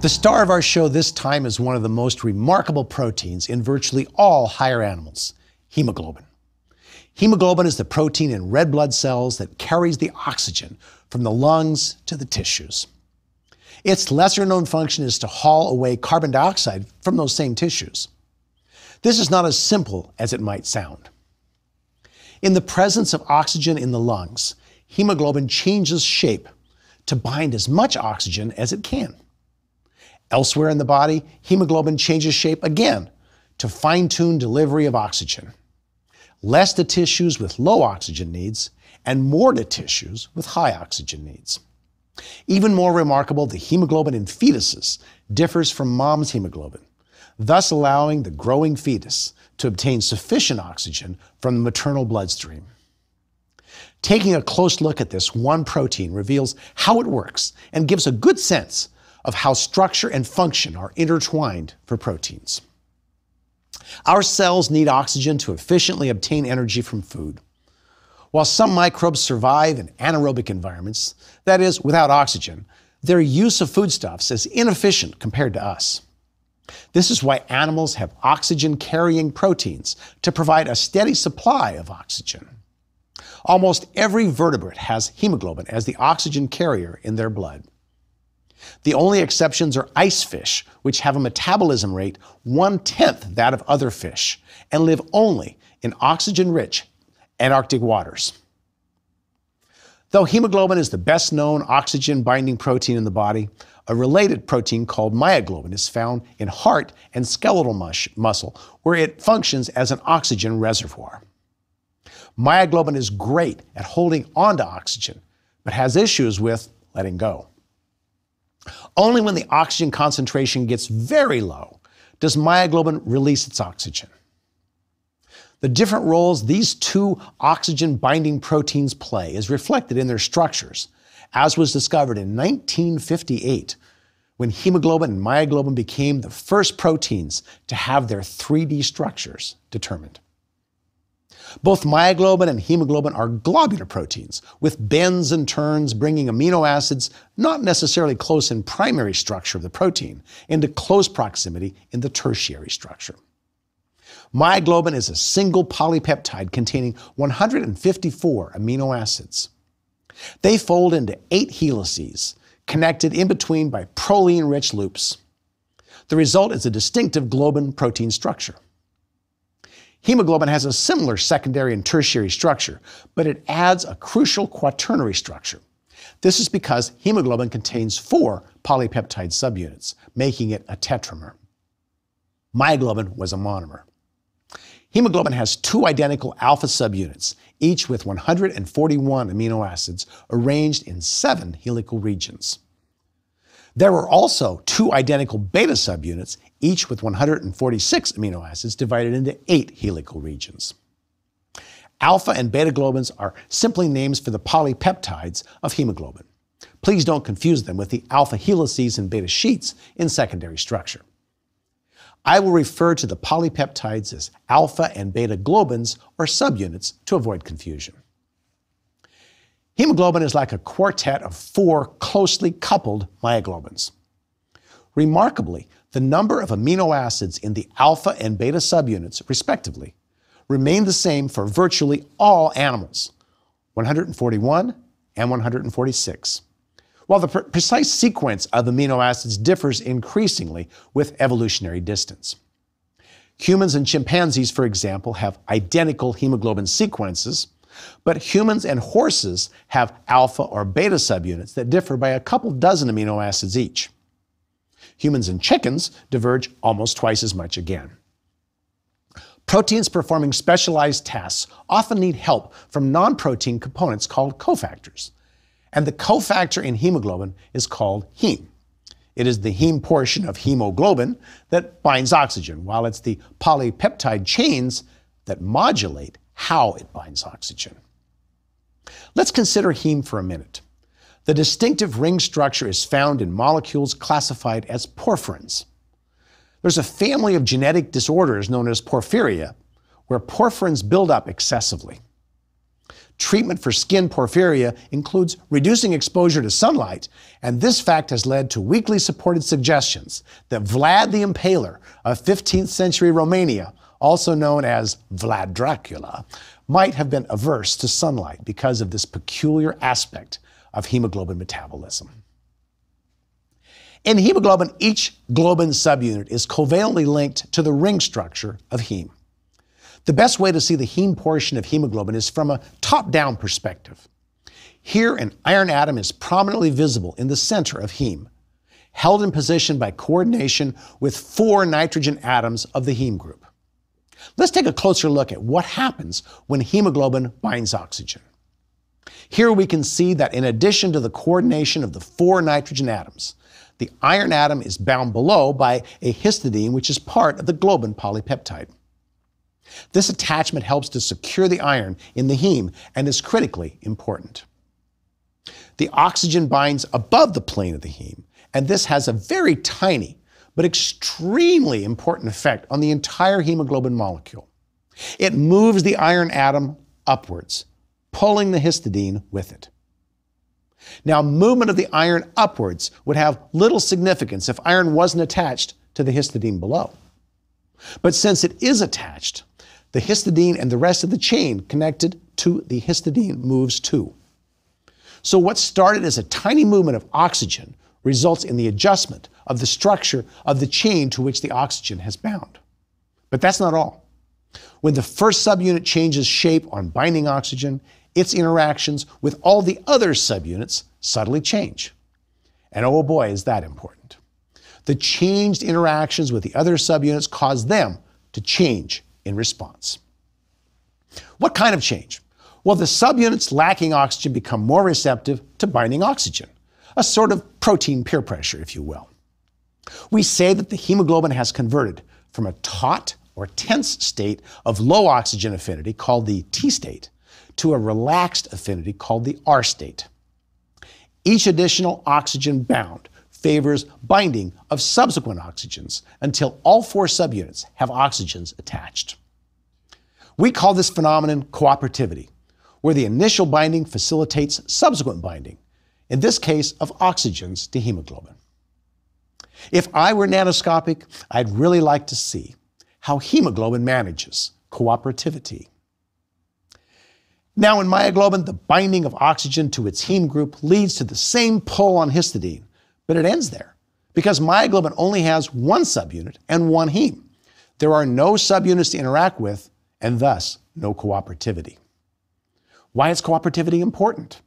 The star of our show this time is one of the most remarkable proteins in virtually all higher animals hemoglobin. Hemoglobin is the protein in red blood cells that carries the oxygen from the lungs to the tissues. Its lesser known function is to haul away carbon dioxide from those same tissues. This is not as simple as it might sound. In the presence of oxygen in the lungs, hemoglobin changes shape to bind as much oxygen as it can. Elsewhere in the body, hemoglobin changes shape again to fine tune delivery of oxygen. Less to tissues with low oxygen needs, and more to tissues with high oxygen needs. Even more remarkable, the hemoglobin in fetuses differs from mom's hemoglobin, thus allowing the growing fetus to obtain sufficient oxygen from the maternal bloodstream. Taking a close look at this one protein reveals how it works and gives a good sense of how structure and function are intertwined for proteins. Our cells need oxygen to efficiently obtain energy from food. While some microbes survive in anaerobic environments, that is, without oxygen, their use of foodstuffs is inefficient compared to us. This is why animals have oxygen carrying proteins to provide a steady supply of oxygen. Almost every vertebrate has hemoglobin as the oxygen carrier in their blood. The only exceptions are ice fish, which have a metabolism rate one tenth that of other fish and live only in oxygen rich Antarctic waters. Though hemoglobin is the best known oxygen binding protein in the body, a related protein called myoglobin is found in heart and skeletal mus- muscle, where it functions as an oxygen reservoir. Myoglobin is great at holding onto oxygen, but has issues with letting go. Only when the oxygen concentration gets very low does myoglobin release its oxygen. The different roles these two oxygen binding proteins play is reflected in their structures, as was discovered in 1958 when hemoglobin and myoglobin became the first proteins to have their 3D structures determined. Both myoglobin and hemoglobin are globular proteins, with bends and turns bringing amino acids, not necessarily close in primary structure of the protein, into close proximity in the tertiary structure. Myoglobin is a single polypeptide containing 154 amino acids. They fold into eight helices, connected in between by proline rich loops. The result is a distinctive globin protein structure. Hemoglobin has a similar secondary and tertiary structure, but it adds a crucial quaternary structure. This is because hemoglobin contains four polypeptide subunits, making it a tetramer. Myoglobin was a monomer. Hemoglobin has two identical alpha subunits, each with 141 amino acids arranged in seven helical regions. There were also two identical beta subunits, each with 146 amino acids divided into eight helical regions. Alpha and beta globins are simply names for the polypeptides of hemoglobin. Please don't confuse them with the alpha helices and beta sheets in secondary structure. I will refer to the polypeptides as alpha and beta globins or subunits to avoid confusion. Hemoglobin is like a quartet of four closely coupled myoglobins. Remarkably, the number of amino acids in the alpha and beta subunits, respectively, remain the same for virtually all animals 141 and 146 while the pre- precise sequence of amino acids differs increasingly with evolutionary distance. Humans and chimpanzees, for example, have identical hemoglobin sequences, but humans and horses have alpha or beta subunits that differ by a couple dozen amino acids each. Humans and chickens diverge almost twice as much again. Proteins performing specialized tasks often need help from non protein components called cofactors. And the cofactor in hemoglobin is called heme. It is the heme portion of hemoglobin that binds oxygen, while it's the polypeptide chains that modulate how it binds oxygen. Let's consider heme for a minute. The distinctive ring structure is found in molecules classified as porphyrins. There's a family of genetic disorders known as porphyria, where porphyrins build up excessively. Treatment for skin porphyria includes reducing exposure to sunlight, and this fact has led to weakly supported suggestions that Vlad the Impaler of 15th century Romania, also known as Vlad Dracula, might have been averse to sunlight because of this peculiar aspect of hemoglobin metabolism. In hemoglobin, each globin subunit is covalently linked to the ring structure of heme. The best way to see the heme portion of hemoglobin is from a top down perspective. Here, an iron atom is prominently visible in the center of heme, held in position by coordination with four nitrogen atoms of the heme group. Let's take a closer look at what happens when hemoglobin binds oxygen. Here we can see that in addition to the coordination of the four nitrogen atoms, the iron atom is bound below by a histidine, which is part of the globin polypeptide. This attachment helps to secure the iron in the heme and is critically important. The oxygen binds above the plane of the heme, and this has a very tiny but extremely important effect on the entire hemoglobin molecule. It moves the iron atom upwards, pulling the histidine with it. Now, movement of the iron upwards would have little significance if iron wasn't attached to the histidine below. But since it is attached, the histidine and the rest of the chain connected to the histidine moves too. So what started as a tiny movement of oxygen results in the adjustment of the structure of the chain to which the oxygen has bound. But that's not all. When the first subunit changes shape on binding oxygen, its interactions with all the other subunits subtly change. And oh boy, is that important. The changed interactions with the other subunits cause them to change in response. What kind of change? Well, the subunits lacking oxygen become more receptive to binding oxygen, a sort of protein peer pressure, if you will. We say that the hemoglobin has converted from a taut or tense state of low oxygen affinity, called the T state, to a relaxed affinity called the R state. Each additional oxygen bound favors binding of subsequent oxygens until all four subunits have oxygens attached. We call this phenomenon cooperativity, where the initial binding facilitates subsequent binding, in this case of oxygens to hemoglobin. If I were nanoscopic, I'd really like to see how hemoglobin manages cooperativity. Now, in myoglobin, the binding of oxygen to its heme group leads to the same pull on histidine, but it ends there because myoglobin only has one subunit and one heme. There are no subunits to interact with, and thus no cooperativity. Why is cooperativity important?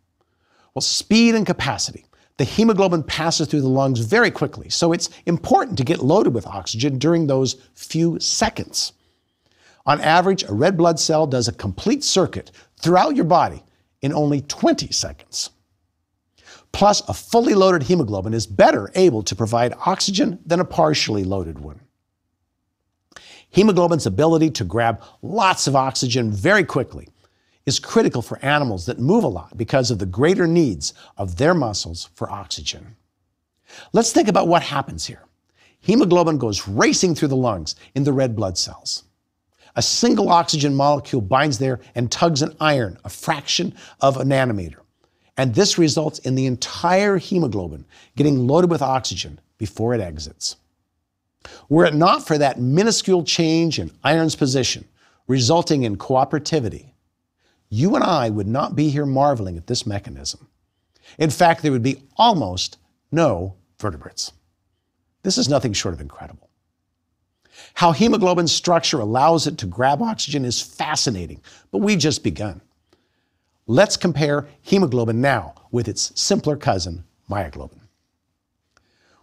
Well, speed and capacity. The hemoglobin passes through the lungs very quickly, so it's important to get loaded with oxygen during those few seconds. On average, a red blood cell does a complete circuit throughout your body in only 20 seconds. Plus, a fully loaded hemoglobin is better able to provide oxygen than a partially loaded one. Hemoglobin's ability to grab lots of oxygen very quickly is critical for animals that move a lot because of the greater needs of their muscles for oxygen. Let's think about what happens here. Hemoglobin goes racing through the lungs in the red blood cells. A single oxygen molecule binds there and tugs an iron, a fraction of a nanometer. And this results in the entire hemoglobin getting loaded with oxygen before it exits. Were it not for that minuscule change in iron's position, resulting in cooperativity, you and I would not be here marveling at this mechanism. In fact, there would be almost no vertebrates. This is nothing short of incredible. How hemoglobin's structure allows it to grab oxygen is fascinating, but we've just begun. Let's compare hemoglobin now with its simpler cousin, myoglobin.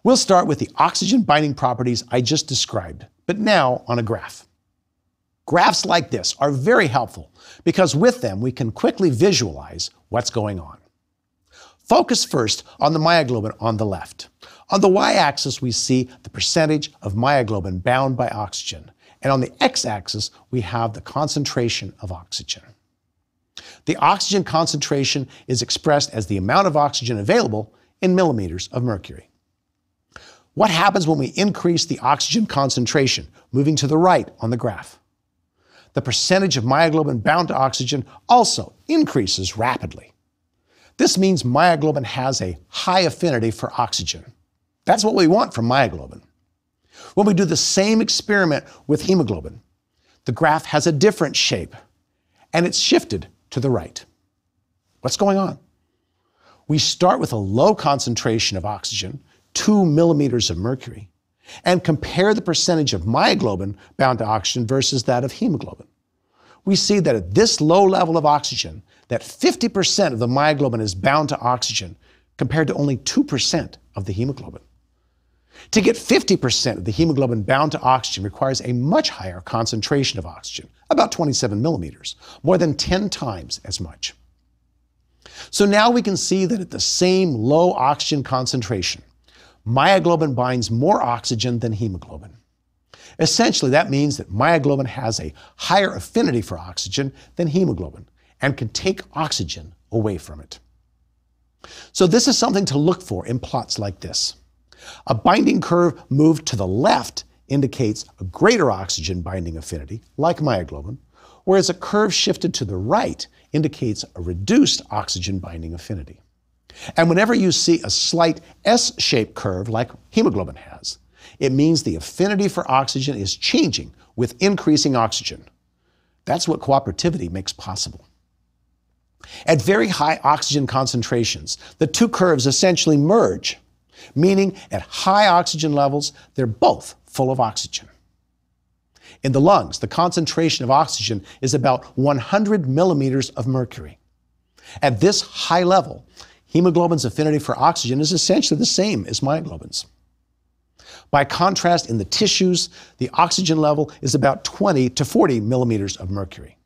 We'll start with the oxygen binding properties I just described, but now on a graph. Graphs like this are very helpful because with them we can quickly visualize what's going on. Focus first on the myoglobin on the left. On the y-axis we see the percentage of myoglobin bound by oxygen, and on the x-axis we have the concentration of oxygen. The oxygen concentration is expressed as the amount of oxygen available in millimeters of mercury. What happens when we increase the oxygen concentration, moving to the right on the graph? The percentage of myoglobin bound to oxygen also increases rapidly. This means myoglobin has a high affinity for oxygen. That's what we want from myoglobin. When we do the same experiment with hemoglobin, the graph has a different shape and it's shifted to the right. What's going on? We start with a low concentration of oxygen, 2 millimeters of mercury, and compare the percentage of myoglobin bound to oxygen versus that of hemoglobin. We see that at this low level of oxygen, that 50% of the myoglobin is bound to oxygen compared to only 2% of the hemoglobin. To get 50% of the hemoglobin bound to oxygen requires a much higher concentration of oxygen, about 27 millimeters, more than 10 times as much. So now we can see that at the same low oxygen concentration, myoglobin binds more oxygen than hemoglobin. Essentially, that means that myoglobin has a higher affinity for oxygen than hemoglobin and can take oxygen away from it. So this is something to look for in plots like this. A binding curve moved to the left indicates a greater oxygen binding affinity, like myoglobin, whereas a curve shifted to the right indicates a reduced oxygen binding affinity. And whenever you see a slight S-shaped curve like hemoglobin has, it means the affinity for oxygen is changing with increasing oxygen. That's what cooperativity makes possible. At very high oxygen concentrations, the two curves essentially merge, meaning at high oxygen levels, they're both full of oxygen. In the lungs, the concentration of oxygen is about 100 millimeters of mercury. At this high level, hemoglobin's affinity for oxygen is essentially the same as myoglobin's. By contrast, in the tissues, the oxygen level is about 20 to 40 millimeters of mercury.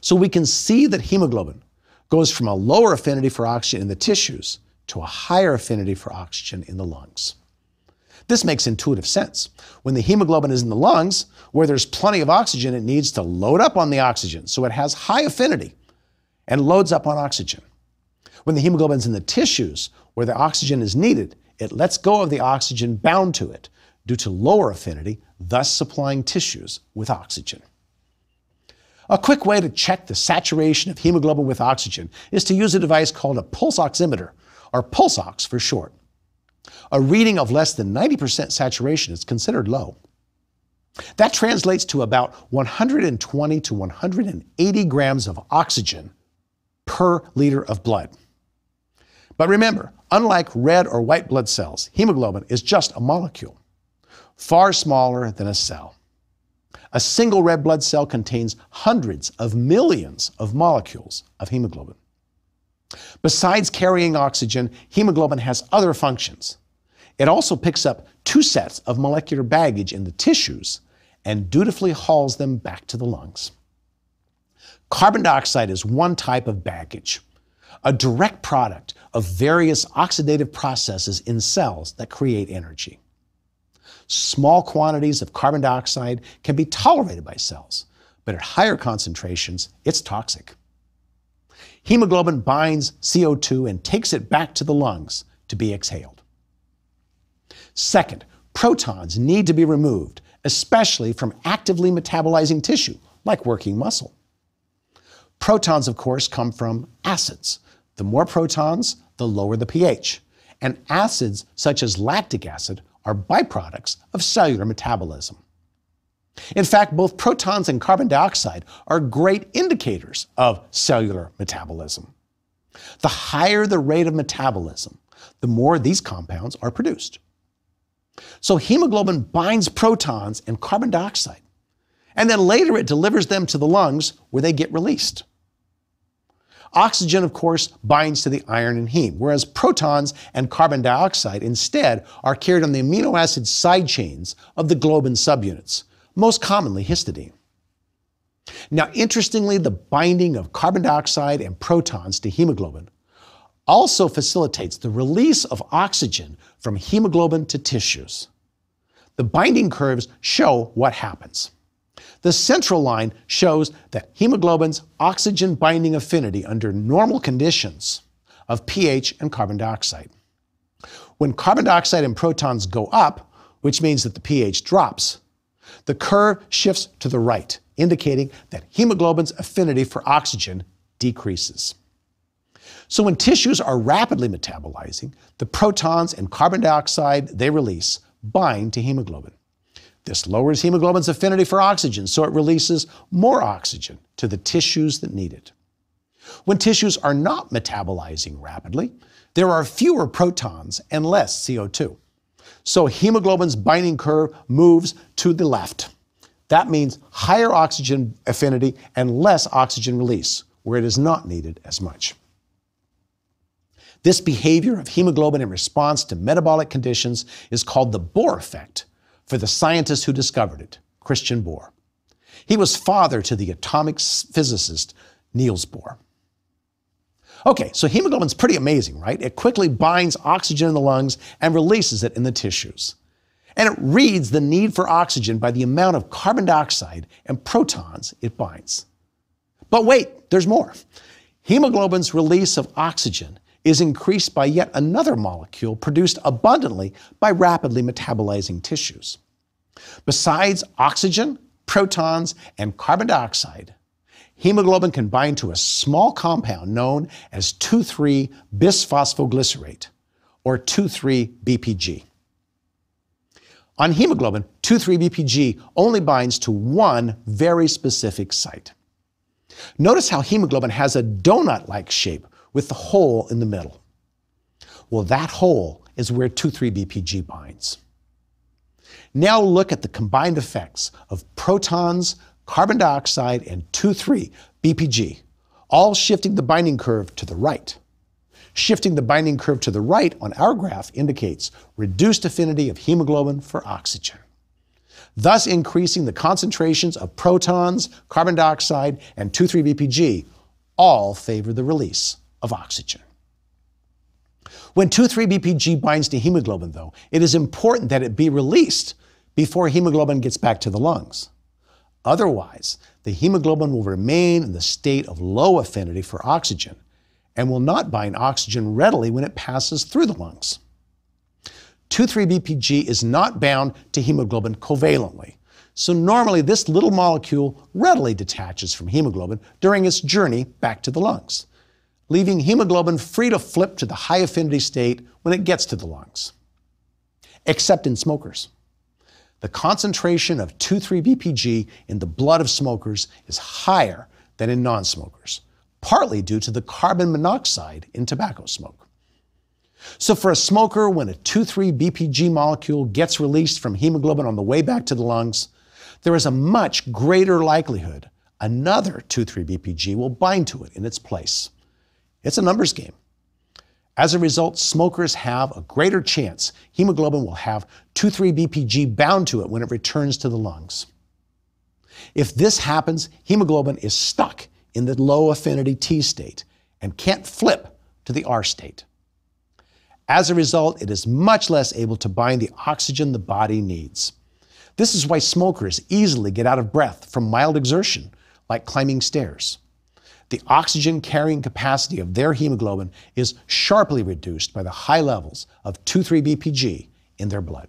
So we can see that hemoglobin goes from a lower affinity for oxygen in the tissues to a higher affinity for oxygen in the lungs. This makes intuitive sense. When the hemoglobin is in the lungs, where there's plenty of oxygen, it needs to load up on the oxygen, so it has high affinity and loads up on oxygen. When the hemoglobin is in the tissues, where the oxygen is needed, it lets go of the oxygen bound to it due to lower affinity, thus supplying tissues with oxygen. A quick way to check the saturation of hemoglobin with oxygen is to use a device called a pulse oximeter, or pulse ox for short. A reading of less than 90% saturation is considered low. That translates to about 120 to 180 grams of oxygen per liter of blood. But remember, unlike red or white blood cells, hemoglobin is just a molecule, far smaller than a cell. A single red blood cell contains hundreds of millions of molecules of hemoglobin. Besides carrying oxygen, hemoglobin has other functions. It also picks up two sets of molecular baggage in the tissues and dutifully hauls them back to the lungs. Carbon dioxide is one type of baggage, a direct product of various oxidative processes in cells that create energy. Small quantities of carbon dioxide can be tolerated by cells, but at higher concentrations, it's toxic. Hemoglobin binds CO2 and takes it back to the lungs to be exhaled. Second, protons need to be removed, especially from actively metabolizing tissue, like working muscle. Protons, of course, come from acids. The more protons, the lower the pH. And acids, such as lactic acid, are byproducts of cellular metabolism. In fact, both protons and carbon dioxide are great indicators of cellular metabolism. The higher the rate of metabolism, the more these compounds are produced. So hemoglobin binds protons and carbon dioxide, and then later it delivers them to the lungs where they get released. Oxygen, of course, binds to the iron in heme, whereas protons and carbon dioxide instead are carried on the amino acid side chains of the globin subunits, most commonly histidine. Now, interestingly, the binding of carbon dioxide and protons to hemoglobin also facilitates the release of oxygen from hemoglobin to tissues. The binding curves show what happens. The central line shows that hemoglobin's oxygen binding affinity under normal conditions of pH and carbon dioxide. When carbon dioxide and protons go up, which means that the pH drops, the curve shifts to the right, indicating that hemoglobin's affinity for oxygen decreases. So when tissues are rapidly metabolizing, the protons and carbon dioxide they release bind to hemoglobin. This lowers hemoglobin's affinity for oxygen, so it releases more oxygen to the tissues that need it. When tissues are not metabolizing rapidly, there are fewer protons and less CO2. So hemoglobin's binding curve moves to the left. That means higher oxygen affinity and less oxygen release, where it is not needed as much. This behavior of hemoglobin in response to metabolic conditions is called the Bohr effect for the scientist who discovered it, Christian Bohr. He was father to the atomic physicist Niels Bohr. Okay, so hemoglobin's pretty amazing, right? It quickly binds oxygen in the lungs and releases it in the tissues. And it reads the need for oxygen by the amount of carbon dioxide and protons it binds. But wait, there's more. Hemoglobin's release of oxygen is increased by yet another molecule produced abundantly by rapidly metabolizing tissues. Besides oxygen, protons, and carbon dioxide, hemoglobin can bind to a small compound known as 2,3-bisphosphoglycerate, or 2,3-BPG. On hemoglobin, 2,3-BPG only binds to one very specific site. Notice how hemoglobin has a donut-like shape with the hole in the middle. Well, that hole is where 2,3-BPG binds. Now look at the combined effects of protons, carbon dioxide, and 2,3-BPG, all shifting the binding curve to the right. Shifting the binding curve to the right on our graph indicates reduced affinity of hemoglobin for oxygen, thus increasing the concentrations of protons, carbon dioxide, and 2,3-BPG, all favor the release of oxygen. When 2,3-BPG binds to hemoglobin, though, it is important that it be released before hemoglobin gets back to the lungs. Otherwise, the hemoglobin will remain in the state of low affinity for oxygen and will not bind oxygen readily when it passes through the lungs. 2,3-BPG is not bound to hemoglobin covalently, so normally this little molecule readily detaches from hemoglobin during its journey back to the lungs leaving hemoglobin free to flip to the high affinity state when it gets to the lungs. Except in smokers. The concentration of 2,3-BPG in the blood of smokers is higher than in non smokers, partly due to the carbon monoxide in tobacco smoke. So, for a smoker, when a 2,3-BPG molecule gets released from hemoglobin on the way back to the lungs, there is a much greater likelihood another 2,3-BPG will bind to it in its place. It's a numbers game. As a result, smokers have a greater chance hemoglobin will have 2,3-BPG bound to it when it returns to the lungs. If this happens, hemoglobin is stuck in the low affinity T state and can't flip to the R state. As a result, it is much less able to bind the oxygen the body needs. This is why smokers easily get out of breath from mild exertion, like climbing stairs the oxygen carrying capacity of their hemoglobin is sharply reduced by the high levels of 2,3-BPG in their blood.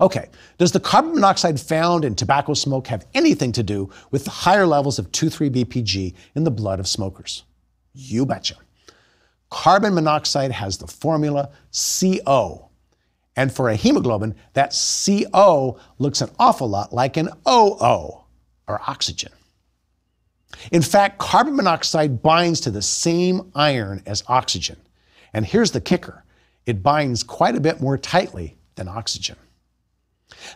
Okay, does the carbon monoxide found in tobacco smoke have anything to do with the higher levels of 2,3-BPG in the blood of smokers? You betcha. Carbon monoxide has the formula CO. And for a hemoglobin, that CO looks an awful lot like an OO, or oxygen. In fact, carbon monoxide binds to the same iron as oxygen. And here's the kicker it binds quite a bit more tightly than oxygen.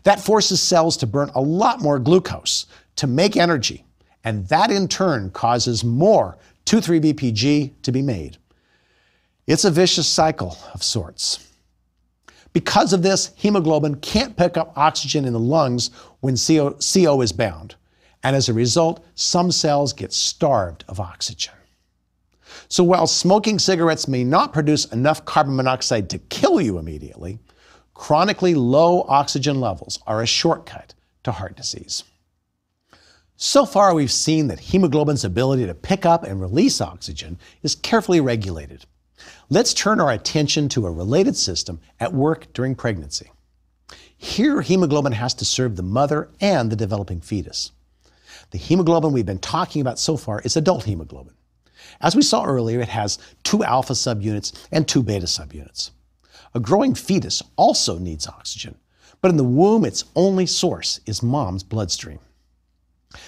That forces cells to burn a lot more glucose to make energy, and that in turn causes more 2,3-BPG to be made. It's a vicious cycle of sorts. Because of this, hemoglobin can't pick up oxygen in the lungs when CO, CO is bound and as a result, some cells get starved of oxygen. So while smoking cigarettes may not produce enough carbon monoxide to kill you immediately, chronically low oxygen levels are a shortcut to heart disease. So far, we've seen that hemoglobin's ability to pick up and release oxygen is carefully regulated. Let's turn our attention to a related system at work during pregnancy. Here, hemoglobin has to serve the mother and the developing fetus. The hemoglobin we've been talking about so far is adult hemoglobin. As we saw earlier, it has two alpha subunits and two beta subunits. A growing fetus also needs oxygen, but in the womb, its only source is mom's bloodstream.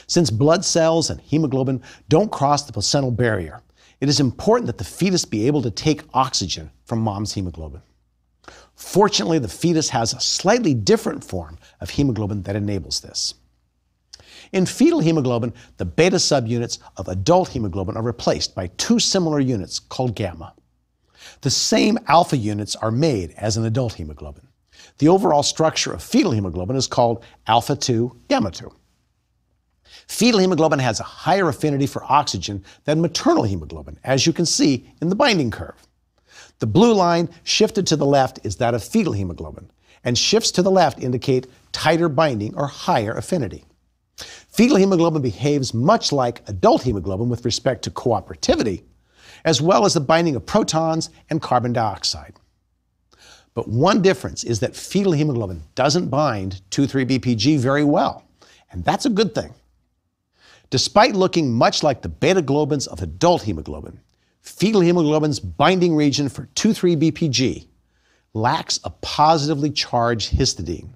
Since blood cells and hemoglobin don't cross the placental barrier, it is important that the fetus be able to take oxygen from mom's hemoglobin. Fortunately, the fetus has a slightly different form of hemoglobin that enables this. In fetal hemoglobin, the beta subunits of adult hemoglobin are replaced by two similar units called gamma. The same alpha units are made as in adult hemoglobin. The overall structure of fetal hemoglobin is called alpha 2 gamma 2. Fetal hemoglobin has a higher affinity for oxygen than maternal hemoglobin, as you can see in the binding curve. The blue line shifted to the left is that of fetal hemoglobin, and shifts to the left indicate tighter binding or higher affinity. Fetal hemoglobin behaves much like adult hemoglobin with respect to cooperativity, as well as the binding of protons and carbon dioxide. But one difference is that fetal hemoglobin doesn't bind 2,3-BPG very well, and that's a good thing. Despite looking much like the beta globins of adult hemoglobin, fetal hemoglobin's binding region for 2,3-BPG lacks a positively charged histidine,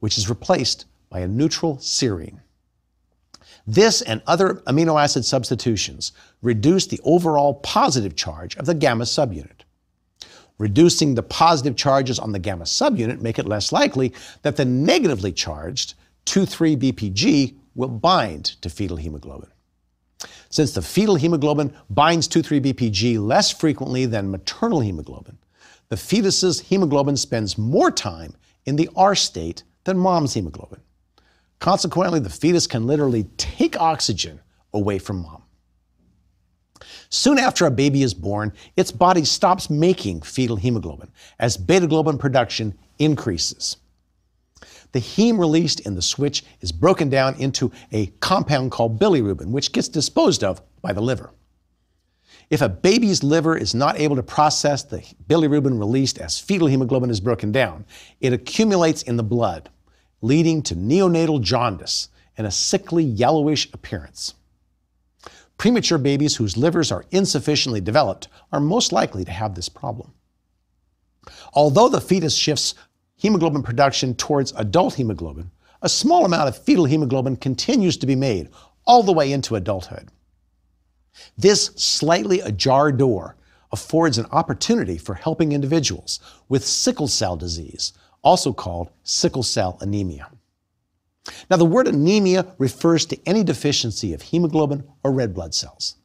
which is replaced by a neutral serine. This and other amino acid substitutions reduce the overall positive charge of the gamma subunit. Reducing the positive charges on the gamma subunit make it less likely that the negatively charged 2,3-BPG will bind to fetal hemoglobin. Since the fetal hemoglobin binds 2,3-BPG less frequently than maternal hemoglobin, the fetus's hemoglobin spends more time in the R state than mom's hemoglobin. Consequently, the fetus can literally take oxygen away from mom. Soon after a baby is born, its body stops making fetal hemoglobin as beta globin production increases the heme released in the switch is broken down into a compound called bilirubin, which gets disposed of by the liver. If a baby's liver is not able to process the bilirubin released as fetal hemoglobin is broken down, it accumulates in the blood, leading to neonatal jaundice and a sickly yellowish appearance. Premature babies whose livers are insufficiently developed are most likely to have this problem. Although the fetus shifts hemoglobin production towards adult hemoglobin, a small amount of fetal hemoglobin continues to be made all the way into adulthood. This slightly ajar door affords an opportunity for helping individuals with sickle cell disease, also called sickle cell anemia. Now, the word anemia refers to any deficiency of hemoglobin or red blood cells.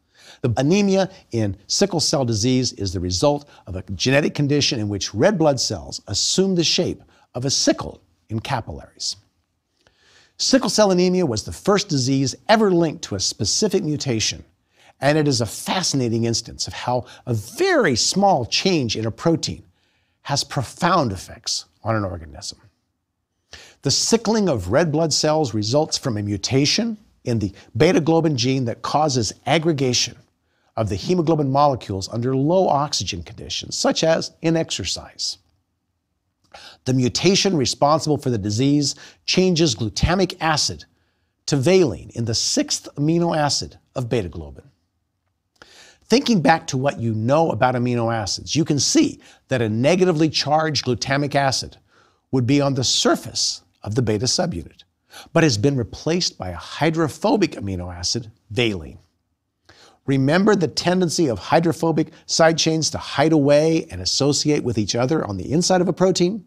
The anemia in sickle cell disease is the result of a genetic condition in which red blood cells assume the shape of a sickle in capillaries. Sickle cell anemia was the first disease ever linked to a specific mutation, and it is a fascinating instance of how a very small change in a protein has profound effects on an organism. The sickling of red blood cells results from a mutation in the beta globin gene that causes aggregation of the hemoglobin molecules under low oxygen conditions, such as in exercise. The mutation responsible for the disease changes glutamic acid to valine in the sixth amino acid of beta globin. Thinking back to what you know about amino acids, you can see that a negatively charged glutamic acid would be on the surface of the beta subunit, but has been replaced by a hydrophobic amino acid, valine. Remember the tendency of hydrophobic side chains to hide away and associate with each other on the inside of a protein?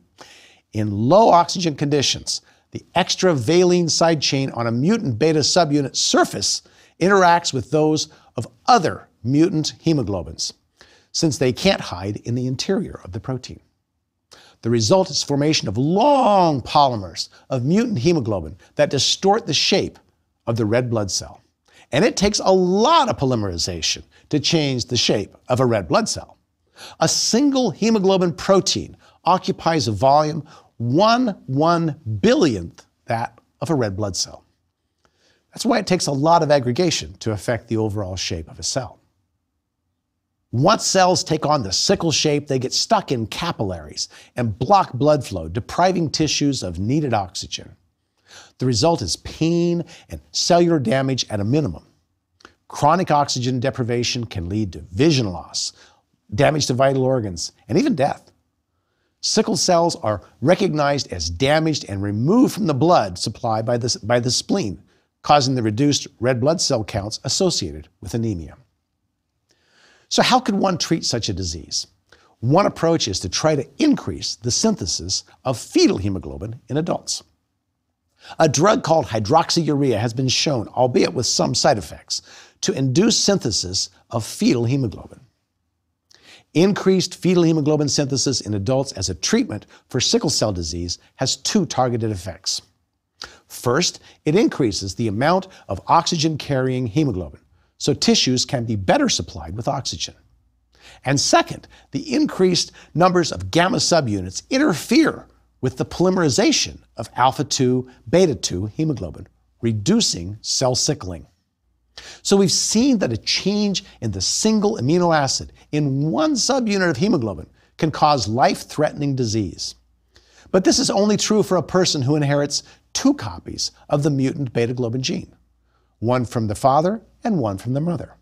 In low oxygen conditions, the extra valine side chain on a mutant beta subunit surface interacts with those of other mutant hemoglobins, since they can't hide in the interior of the protein. The result is formation of long polymers of mutant hemoglobin that distort the shape of the red blood cell. And it takes a lot of polymerization to change the shape of a red blood cell. A single hemoglobin protein occupies a volume one one billionth that of a red blood cell. That's why it takes a lot of aggregation to affect the overall shape of a cell. Once cells take on the sickle shape, they get stuck in capillaries and block blood flow, depriving tissues of needed oxygen. The result is pain and cellular damage at a minimum. Chronic oxygen deprivation can lead to vision loss, damage to vital organs, and even death. Sickle cells are recognized as damaged and removed from the blood supply by the, by the spleen, causing the reduced red blood cell counts associated with anemia. So, how could one treat such a disease? One approach is to try to increase the synthesis of fetal hemoglobin in adults. A drug called hydroxyurea has been shown, albeit with some side effects, to induce synthesis of fetal hemoglobin. Increased fetal hemoglobin synthesis in adults as a treatment for sickle cell disease has two targeted effects. First, it increases the amount of oxygen carrying hemoglobin, so tissues can be better supplied with oxygen. And second, the increased numbers of gamma subunits interfere with the polymerization of alpha 2 beta 2 hemoglobin, reducing cell sickling. So we've seen that a change in the single amino acid in one subunit of hemoglobin can cause life threatening disease. But this is only true for a person who inherits two copies of the mutant beta globin gene one from the father and one from the mother.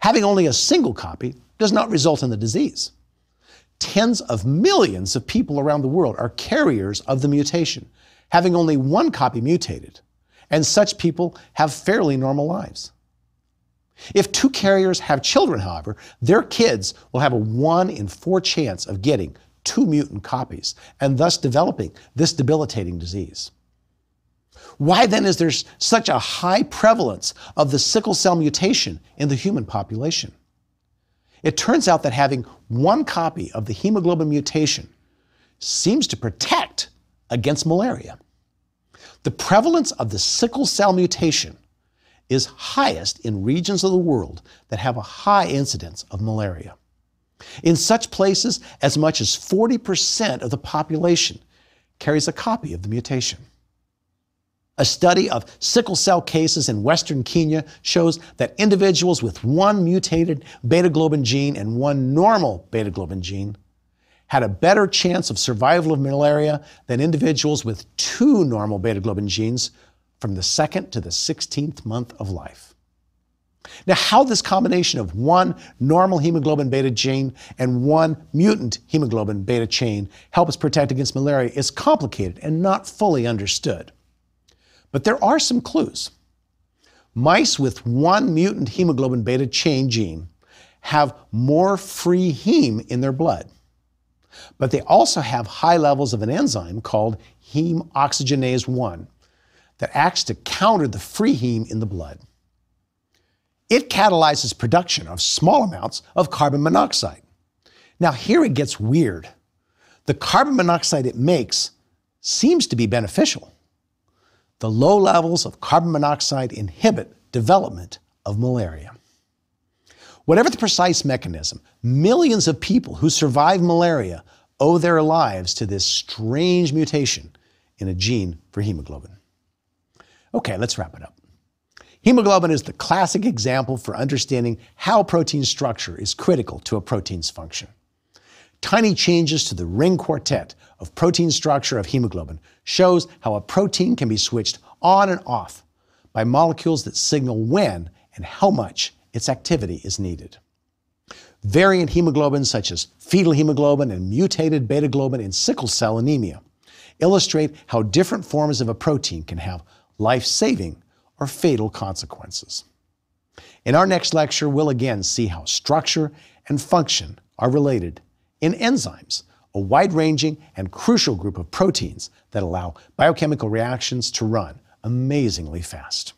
Having only a single copy does not result in the disease. Tens of millions of people around the world are carriers of the mutation, having only one copy mutated, and such people have fairly normal lives. If two carriers have children, however, their kids will have a 1 in 4 chance of getting two mutant copies and thus developing this debilitating disease. Why then is there such a high prevalence of the sickle cell mutation in the human population? It turns out that having one copy of the hemoglobin mutation seems to protect against malaria. The prevalence of the sickle cell mutation is highest in regions of the world that have a high incidence of malaria. In such places, as much as 40% of the population carries a copy of the mutation. A study of sickle cell cases in western Kenya shows that individuals with one mutated beta globin gene and one normal beta globin gene had a better chance of survival of malaria than individuals with two normal beta globin genes from the second to the 16th month of life. Now, how this combination of one normal hemoglobin beta gene and one mutant hemoglobin beta chain helps protect against malaria is complicated and not fully understood. But there are some clues. Mice with one mutant hemoglobin beta chain gene have more free heme in their blood. But they also have high levels of an enzyme called heme oxygenase 1 that acts to counter the free heme in the blood. It catalyzes production of small amounts of carbon monoxide. Now, here it gets weird. The carbon monoxide it makes seems to be beneficial the low levels of carbon monoxide inhibit development of malaria. Whatever the precise mechanism, millions of people who survive malaria owe their lives to this strange mutation in a gene for hemoglobin. Okay, let's wrap it up. Hemoglobin is the classic example for understanding how protein structure is critical to a protein's function. Tiny changes to the ring quartet of protein structure of hemoglobin shows how a protein can be switched on and off by molecules that signal when and how much its activity is needed. Variant hemoglobin, such as fetal hemoglobin and mutated beta globin in sickle cell anemia, illustrate how different forms of a protein can have life saving or fatal consequences. In our next lecture, we'll again see how structure and function are related in enzymes, a wide ranging and crucial group of proteins that allow biochemical reactions to run amazingly fast.